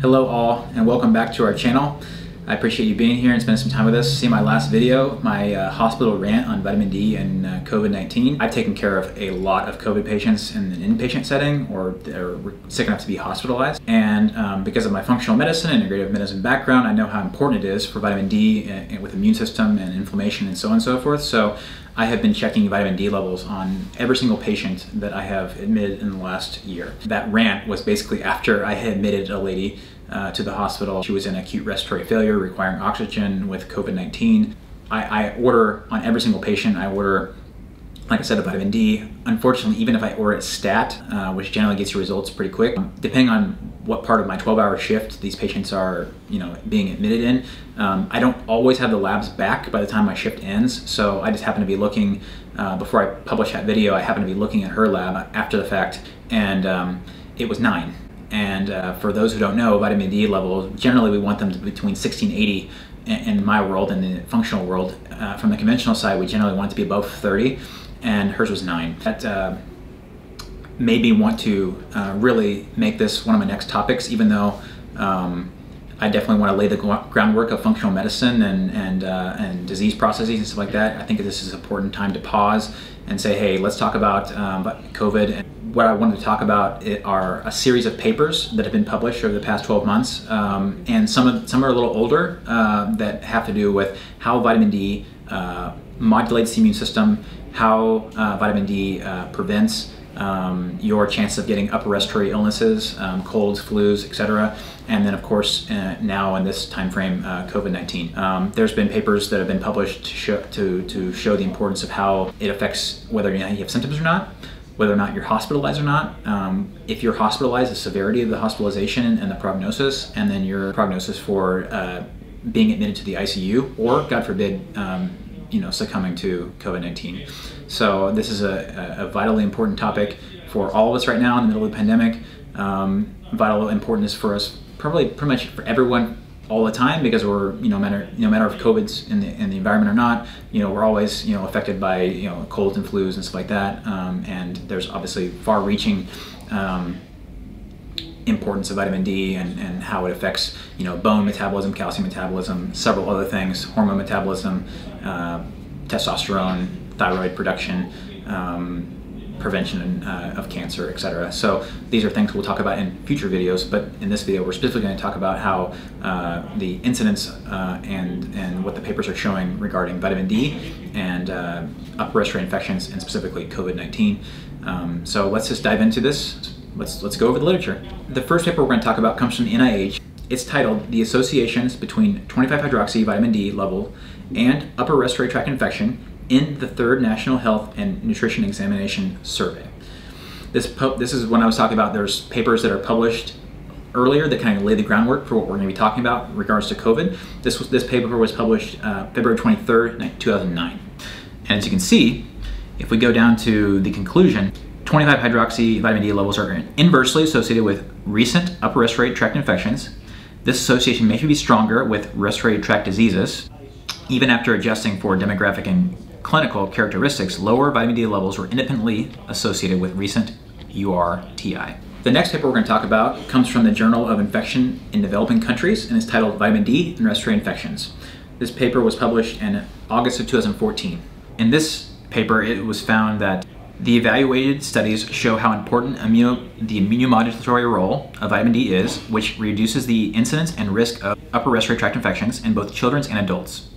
Hello all and welcome back to our channel. I appreciate you being here and spending some time with us. See my last video, my uh, hospital rant on vitamin D and uh, COVID-19. I've taken care of a lot of COVID patients in an inpatient setting or they're sick enough to be hospitalized. And um, because of my functional medicine and integrative medicine background, I know how important it is for vitamin D uh, with immune system and inflammation and so on and so forth. So I have been checking vitamin D levels on every single patient that I have admitted in the last year. That rant was basically after I had admitted a lady uh, to the hospital. She was in acute respiratory failure requiring oxygen with COVID 19. I, I, order on every single patient, I order, like I said, a vitamin D. Unfortunately, even if I order a stat, uh, which generally gets you results pretty quick, depending on what part of my 12 hour shift these patients are you know being admitted in um, i don't always have the labs back by the time my shift ends so i just happen to be looking uh, before i publish that video i happen to be looking at her lab after the fact and um, it was nine and uh, for those who don't know, vitamin D levels, generally we want them to be between 16 80 in my world and the functional world. Uh, from the conventional side, we generally want it to be above 30, and hers was 9. That uh, made me want to uh, really make this one of my next topics, even though um, I definitely want to lay the groundwork of functional medicine and, and, uh, and disease processes and stuff like that. I think this is an important time to pause and say, hey, let's talk about um, COVID And what I wanted to talk about are a series of papers that have been published over the past 12 months, um, and some of some are a little older uh, that have to do with how vitamin D uh, modulates the immune system, how uh, vitamin D uh, prevents um, your chance of getting upper respiratory illnesses, um, colds, flus, etc. And then, of course, uh, now in this time frame, uh, COVID-19. Um, there's been papers that have been published to show, to, to show the importance of how it affects whether you have symptoms or not whether or not you're hospitalized or not. Um, if you're hospitalized, the severity of the hospitalization and the prognosis, and then your prognosis for uh, being admitted to the ICU, or God forbid, um, you know, succumbing to COVID-19. So this is a, a, vitally important topic for all of us right now in the middle of the pandemic. Um, vital importance for us, probably pretty much for everyone all the time because we're you know matter no matter if COVID's in the in the environment or not, you know we're always you know affected by you know colds and flus and stuff like that. Um, and there's obviously far-reaching um, importance of vitamin D and, and how it affects you know bone metabolism, calcium metabolism, several other things, hormone metabolism, uh, testosterone, thyroid production. Um, prevention uh, of cancer, etc. So these are things we'll talk about in future videos, but in this video we're specifically going to talk about how uh, the incidence uh, and, and what the papers are showing regarding vitamin D and uh, upper respiratory infections and specifically COVID-19. Um, so let's just dive into this. Let's, let's go over the literature. The first paper we're going to talk about comes from the NIH. It's titled The Associations Between 25-Hydroxy Vitamin D Level and Upper Respiratory Tract Infection in the third National Health and Nutrition Examination Survey. This, this is when I was talking about there's papers that are published earlier that kind of lay the groundwork for what we're going to be talking about in regards to COVID. This, was, this paper was published uh, February 23rd, 2009. And as you can see, if we go down to the conclusion, 25 hydroxy vitamin D levels are inversely associated with recent upper respiratory tract infections. This association may be stronger with respiratory tract diseases, even after adjusting for demographic and clinical characteristics, lower vitamin D levels were independently associated with recent URTI. The next paper we're going to talk about comes from the Journal of Infection in Developing Countries and is titled Vitamin D and Respiratory Infections. This paper was published in August of 2014. In this paper, it was found that the evaluated studies show how important immuno, the immunomodulatory role of vitamin D is, which reduces the incidence and risk of upper respiratory tract infections in both children and adults.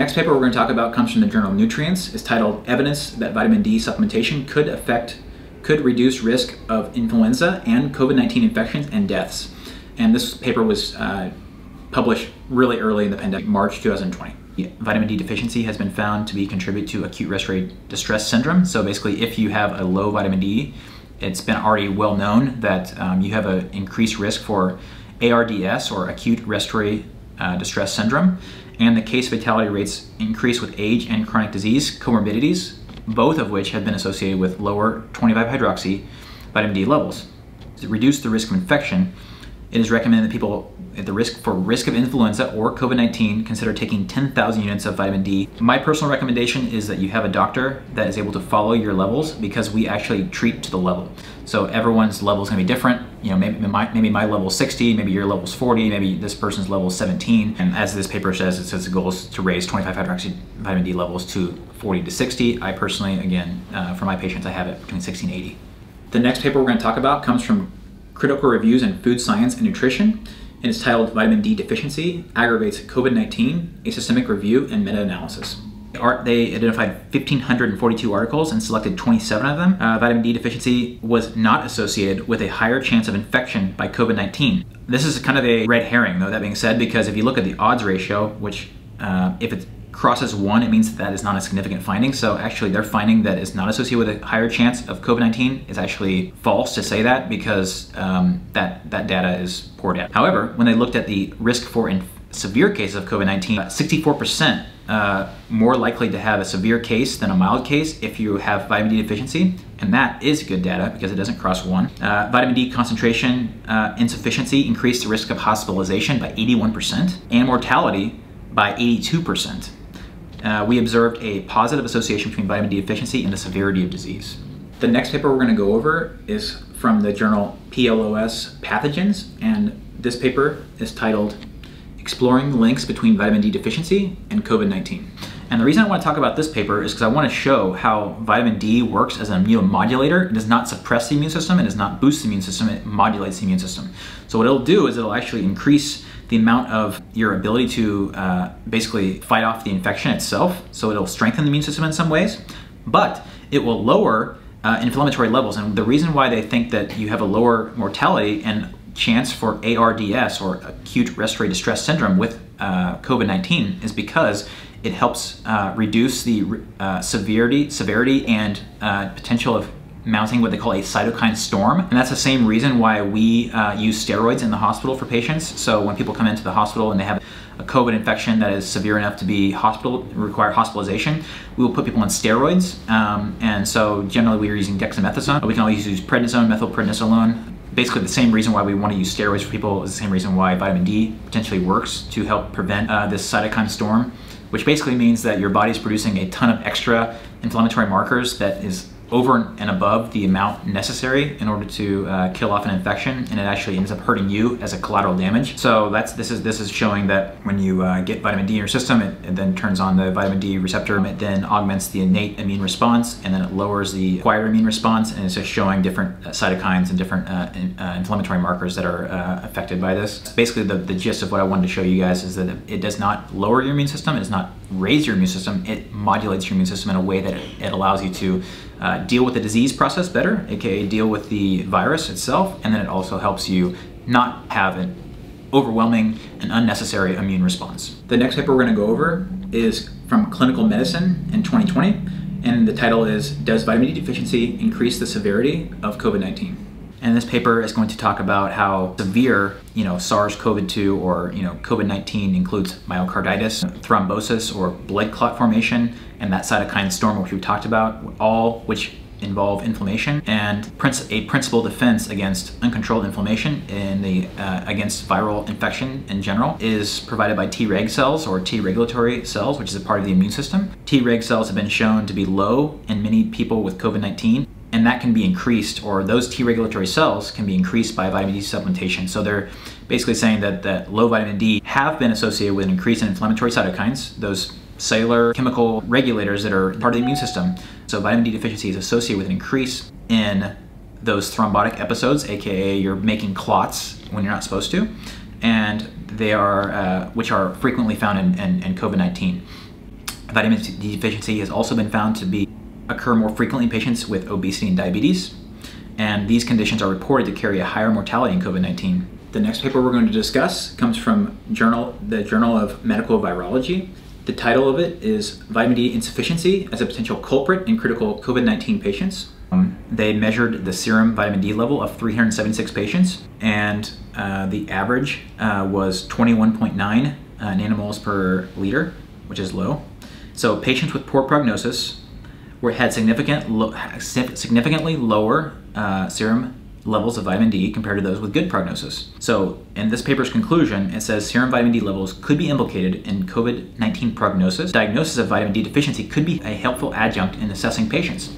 Next paper we're going to talk about comes from the journal Nutrients. It's titled Evidence that Vitamin D Supplementation Could Affect, Could Reduce Risk of Influenza and COVID-19 Infections and Deaths. And this paper was uh, published really early in the pandemic, March 2020. Vitamin D deficiency has been found to be contribute to acute respiratory distress syndrome. So basically, if you have a low vitamin D, it's been already well known that um, you have an increased risk for ARDS or acute respiratory uh, distress syndrome and the case fatality rates increase with age and chronic disease comorbidities, both of which have been associated with lower 25-hydroxy vitamin D levels. To reduce the risk of infection, it is recommended that people at the risk for risk of influenza or COVID-19 consider taking 10,000 units of vitamin D. My personal recommendation is that you have a doctor that is able to follow your levels because we actually treat to the level. So everyone's level is gonna be different you know, maybe my, maybe my level 60, maybe your level's 40, maybe this person's level is 17. And as this paper says, it says the goal is to raise 25 hydroxy vitamin D levels to 40 to 60. I personally, again, uh, for my patients, I have it between 60 and 80. The next paper we're going to talk about comes from Critical Reviews in Food Science and Nutrition, and it's titled Vitamin D Deficiency Aggravates COVID-19, a Systemic Review and Meta-Analysis they identified 1,542 articles and selected 27 of them. Uh, vitamin D deficiency was not associated with a higher chance of infection by COVID-19. This is kind of a red herring, though, that being said, because if you look at the odds ratio, which uh, if it crosses one, it means that, that is not a significant finding. So actually their finding that is not associated with a higher chance of COVID-19 is actually false to say that because um, that, that data is poor data. However, when they looked at the risk for severe cases of COVID-19, 64% uh, more likely to have a severe case than a mild case if you have vitamin D deficiency, and that is good data because it doesn't cross one. Uh, vitamin D concentration uh, insufficiency increased the risk of hospitalization by 81% and mortality by 82%. Uh, we observed a positive association between vitamin D deficiency and the severity of disease. The next paper we're going to go over is from the journal PLOS Pathogens, and this paper is titled exploring the links between vitamin D deficiency and COVID-19. And the reason I want to talk about this paper is because I want to show how vitamin D works as an immunomodulator. It does not suppress the immune system, it does not boost the immune system, it modulates the immune system. So what it'll do is it'll actually increase the amount of your ability to uh, basically fight off the infection itself. So it'll strengthen the immune system in some ways, but it will lower uh, inflammatory levels. And the reason why they think that you have a lower mortality and chance for ARDS or acute respiratory distress syndrome with uh, COVID-19 is because it helps uh, reduce the uh, severity, severity and uh, potential of mounting what they call a cytokine storm. And that's the same reason why we uh, use steroids in the hospital for patients. So when people come into the hospital and they have a COVID infection that is severe enough to be hospital require hospitalization, we will put people on steroids. Um, and so generally we are using dexamethasone. We can always use prednisone, methylprednisolone, basically the same reason why we want to use steroids for people is the same reason why vitamin D potentially works to help prevent uh, this cytokine storm, which basically means that your body is producing a ton of extra inflammatory markers that is over and above the amount necessary in order to uh, kill off an infection, and it actually ends up hurting you as a collateral damage. So that's this is this is showing that when you uh, get vitamin D in your system, it, it, then turns on the vitamin D receptor. It then augments the innate immune response, and then it lowers the acquired immune response, and it's just showing different uh, cytokines and different uh, in, uh, inflammatory markers that are affected by this. Basically, the, the gist of what I wanted to show you guys is that it does not lower your immune system, it does not raise your immune system, it modulates your immune system in a way that it, it allows you to uh, deal with the disease process better, aka deal with the virus itself, and then it also helps you not have an overwhelming and unnecessary immune response. The next paper we're going to go over is from Clinical Medicine in 2020, and the title is Does Vitamin D Deficiency Increase the Severity of COVID-19? And this paper is going to talk about how severe, you know, SARS-CoV-2 or, you know, COVID-19 includes myocarditis, thrombosis or blood clot formation, and that cytokine storm which we talked about, all which involve inflammation and a principal defense against uncontrolled inflammation in the uh, against viral infection in general is provided by Treg cells or T regulatory cells, which is a part of the immune system. Treg cells have been shown to be low in many people with COVID-19 and that can be increased, or those T regulatory cells can be increased by vitamin D supplementation. So they're basically saying that, that low vitamin D have been associated with an increase in inflammatory cytokines, those cellular chemical regulators that are part of the immune system. So vitamin D deficiency is associated with an increase in those thrombotic episodes, aka you're making clots when you're not supposed to, and they are, uh, which are frequently found in, in, in COVID-19. Vitamin D deficiency has also been found to be occur more frequently in patients with obesity and diabetes, and these conditions are reported to carry a higher mortality in COVID-19. The next paper we're going to discuss comes from journal, the Journal of Medical Virology. The title of it is Vitamin D Insufficiency as a Potential Culprit in Critical COVID-19 Patients. Um, they measured the serum vitamin D level of 376 patients, and uh, the average uh, was 21.9 uh, nanomoles per liter, which is low. So patients with poor prognosis where it had significant lo significantly lower uh, serum levels of vitamin D compared to those with good prognosis. So in this paper's conclusion, it says serum vitamin D levels could be implicated in COVID-19 prognosis. Diagnosis of vitamin D deficiency could be a helpful adjunct in assessing patients,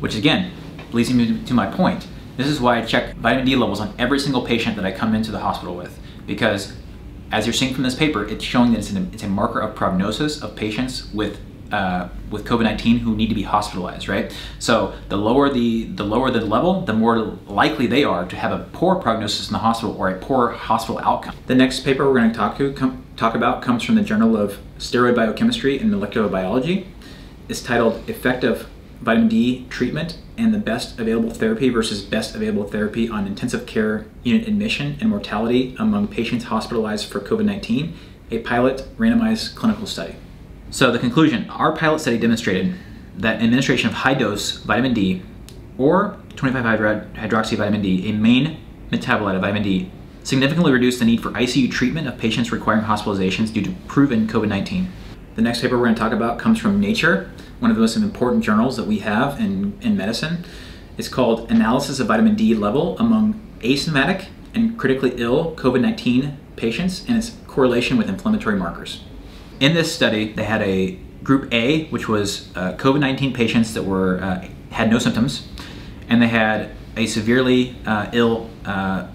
which again, leads me to my point, This is why I check vitamin D levels on every single patient that I come into the hospital with because as you're seeing from this paper, it's showing that it's, an, it's a marker of prognosis of patients with uh, with COVID-19 who need to be hospitalized, right? So the lower the the lower the level, the more likely they are to have a poor prognosis in the hospital or a poor hospital outcome. The next paper we're going to talk, to, com, talk about comes from the Journal of Steroid Biochemistry and Molecular Biology. It's titled Effective Vitamin D Treatment and the Best Available Therapy versus Best Available Therapy on Intensive Care Unit Admission and Mortality Among Patients Hospitalized for COVID-19, a pilot randomized clinical study. So the conclusion, our pilot study demonstrated that administration of high dose vitamin D or 25-hydroxy vitamin D, a main metabolite of vitamin D, significantly reduced the need for ICU treatment of patients requiring hospitalizations due to proven COVID-19. The next paper we're going to talk about comes from Nature, one of the most important journals that we have in, in medicine. It's called Analysis of Vitamin D Level Among Asymptomatic and Critically Ill COVID-19 Patients and its Correlation with Inflammatory Markers. In this study, they had a group A, which was uh, COVID-19 patients that were uh, had no symptoms, and they had a severely uh, ill uh,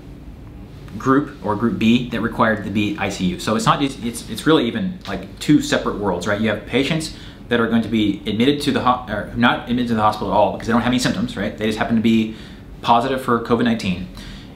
group or group B that required to be ICU. So it's not it's it's really even like two separate worlds, right? You have patients that are going to be admitted to the or not admitted to the hospital at all because they don't have any symptoms, right? They just happen to be positive for COVID-19,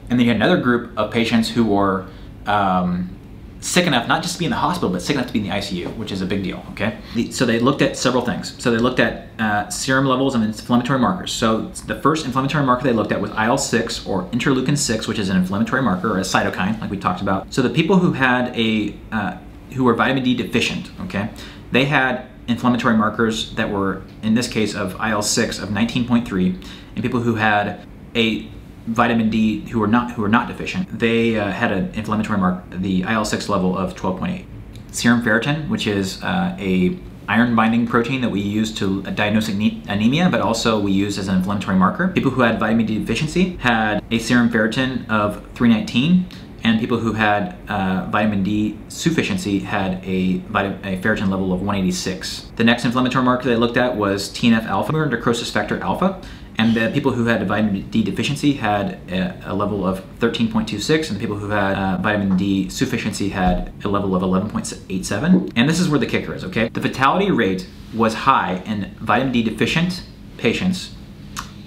and then you had another group of patients who were um, sick enough not just to be in the hospital, but sick enough to be in the ICU, which is a big deal, okay? So they looked at several things. So they looked at uh, serum levels of inflammatory markers. So the first inflammatory marker they looked at was IL-6 or interleukin-6, which is an inflammatory marker or a cytokine, like we talked about. So the people who had a, uh, who were vitamin D deficient, okay, they had inflammatory markers that were, in this case, of IL-6 of 19.3, and people who had a vitamin D who are not who are not deficient, they uh, had an inflammatory mark, the IL-6 level of 12.8. Serum ferritin, which is uh, a iron binding protein that we use to diagnose anemia, but also we use as an inflammatory marker. People who had vitamin D deficiency had a serum ferritin of 319, and people who had uh, vitamin D sufficiency had a, a, ferritin level of 186. The next inflammatory marker they looked at was TNF alpha, or necrosis factor alpha, and the people who had vitamin D deficiency had a, a level of 13.26, and the people who had uh, vitamin D sufficiency had a level of 11.87. And this is where the kicker is, okay? The fatality rate was high in vitamin D deficient patients,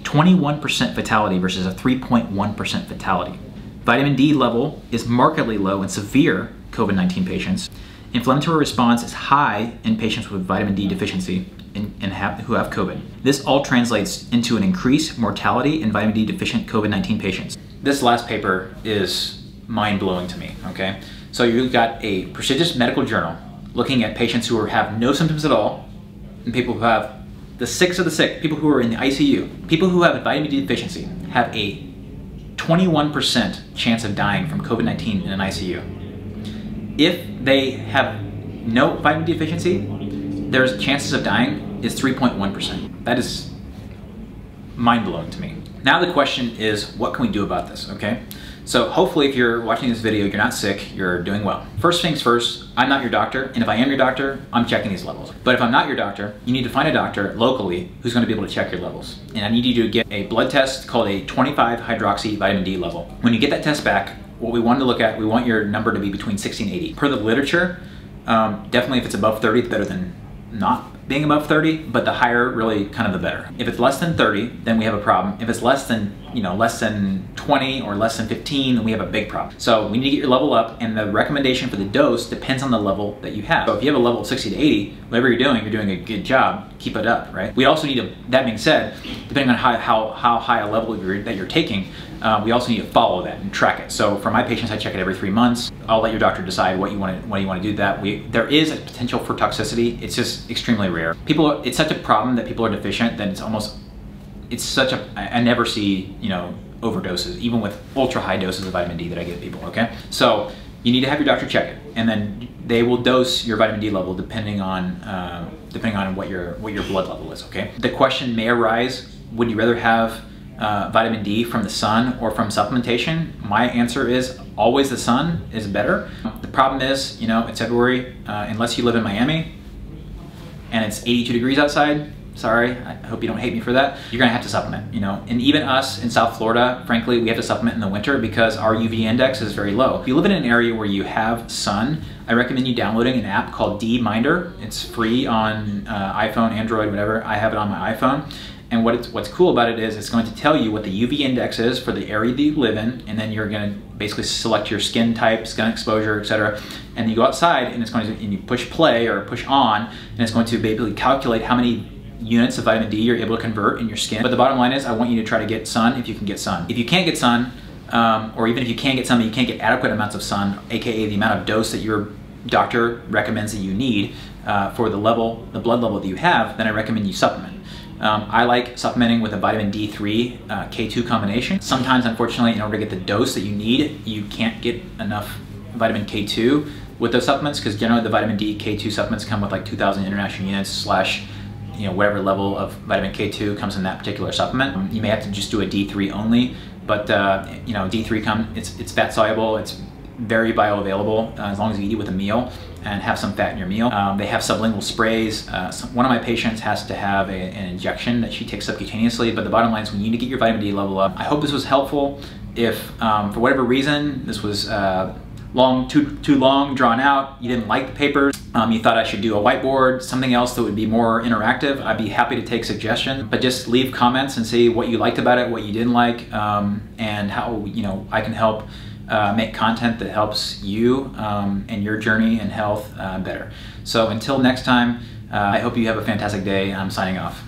21% fatality versus a 3.1% fatality. Vitamin D level is markedly low in severe COVID-19 patients. Inflammatory response is high in patients with vitamin D deficiency, in, in have, who have COVID. This all translates into an increased mortality in vitamin D deficient COVID-19 patients. This last paper is mind-blowing to me, okay? So you've got a prestigious medical journal looking at patients who are, have no symptoms at all, and people who have the sickest of the sick, people who are in the ICU, people who have a vitamin D deficiency have a 21% chance of dying from COVID-19 in an ICU. If they have no vitamin D deficiency, their chances of dying is 3.1%. That is mind-blowing to me. Now the question is, what can we do about this, okay? So hopefully if you're watching this video, you're not sick, you're doing well. First things first, I'm not your doctor, and if I am your doctor, I'm checking these levels. But if I'm not your doctor, you need to find a doctor locally who's gonna be able to check your levels. And I need you to get a blood test called a 25 hydroxy vitamin D level. When you get that test back, what we want to look at, we want your number to be between 60 and 80. Per the literature, um, definitely if it's above 30, it's better than not being above 30, but the higher really kind of the better. If it's less than 30, then we have a problem. If it's less than, you know, less than 20 or less than 15, then we have a big problem. So we need to get your level up and the recommendation for the dose depends on the level that you have. So if you have a level of 60 to 80, whatever you're doing, you're doing a good job, keep it up, right? We also need to, that being said, depending on how, how, how high a level you're, that you're taking, uh, we also need to follow that and track it. So for my patients, I check it every three months. I'll let your doctor decide what you want to what you want to do that. We there is a potential for toxicity. It's just extremely rare. People, it's such a problem that people are deficient that it's almost it's such a I never see you know overdoses even with ultra high doses of vitamin D that I give people. Okay, so you need to have your doctor check it, and then they will dose your vitamin D level depending on uh, depending on what your what your blood level is. Okay, the question may arise: Would you rather have uh, vitamin D from the sun or from supplementation? My answer is always the sun is better. The problem is, you know, it's February, uh, unless you live in Miami and it's 82 degrees outside, sorry, I hope you don't hate me for that. You're gonna have to supplement, you know. And even us in South Florida, frankly, we have to supplement in the winter because our UV index is very low. If you live in an area where you have sun, I recommend you downloading an app called D-Minder. It's free on uh, iPhone, Android, whatever. I have it on my iPhone. And what what's cool about it is it's going to tell you what the UV index is for the area that you live in, and then you're to basically select your skin type, skin exposure, etc. And you go outside, and it's going to and you push play or push on, and it's going to basically calculate how many units of vitamin D you're able to convert in your skin. But the bottom line is I want you to try to get sun if you can get sun. If you can't get sun, um, or even if you can get sun, you can't get adequate amounts of sun, aka the amount of dose that your doctor recommends that you need uh, for the level, the blood level that you have, then I recommend you supplement. Um, I like supplementing with a vitamin D3 uh, K2 combination. Sometimes, unfortunately, in order to get the dose that you need, you can't get enough vitamin K2 with those supplements because generally the vitamin D K2 supplements come with like 2,000 international units slash you know whatever level of vitamin K2 comes in that particular supplement. Um, you may have to just do a D3 only, but uh, you know D3 come it's it's fat soluble, it's very bioavailable uh, as long as you eat it with a meal and have some fat in your meal. Um, they have sublingual sprays. Uh, some, one of my patients has to have a, an injection that she takes subcutaneously, but the bottom line is we need to get your vitamin D level up. I hope this was helpful. If um, for whatever reason this was uh, long, too, too long, drawn out, you didn't like the papers, um, you thought I should do a whiteboard, something else that would be more interactive, I'd be happy to take suggestions. But just leave comments and see what you liked about it, what you didn't like, um, and how you know I can help uh, make content that helps you um, and your journey and health uh, better. So until next time, uh, I hope you have a fantastic day. I'm signing off.